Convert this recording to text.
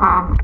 Um,